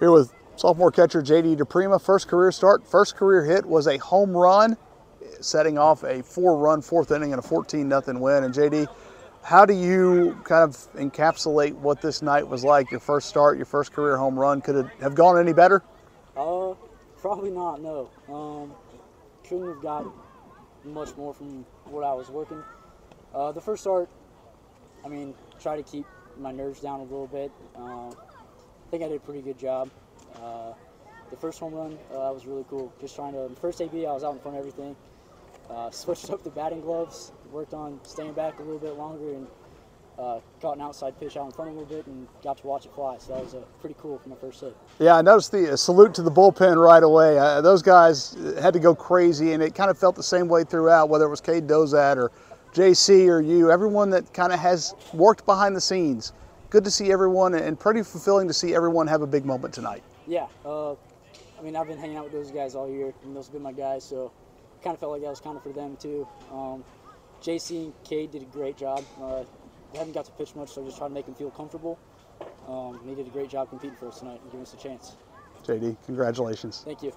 Here with sophomore catcher JD DiPrima, first career start, first career hit was a home run, setting off a four-run fourth inning and a 14 nothing win. And JD, how do you kind of encapsulate what this night was like? Your first start, your first career home run, could it have gone any better? Uh, probably not. No. Um, couldn't have got much more from what I was working. Uh, the first start, I mean, try to keep my nerves down a little bit. Uh, I think I did a pretty good job. Uh, the first home run, uh, that was really cool. Just trying to, first AB, I was out in front of everything. Uh, switched up the batting gloves, worked on staying back a little bit longer, and uh, caught an outside pitch out in front a little bit and got to watch it fly. So that was uh, pretty cool for my first hit. Yeah, I noticed the uh, salute to the bullpen right away. Uh, those guys had to go crazy, and it kind of felt the same way throughout, whether it was Cade Dozat or JC or you, everyone that kind of has worked behind the scenes. Good to see everyone, and pretty fulfilling to see everyone have a big moment tonight. Yeah, uh, I mean, I've been hanging out with those guys all year, and those have been my guys, so kind of felt like that was kind of for them too. Um, JC and Cade did a great job. Uh, they haven't got to pitch much, so just trying to make them feel comfortable. Um, and they did a great job competing for us tonight and giving us a chance. JD, congratulations. Thank you.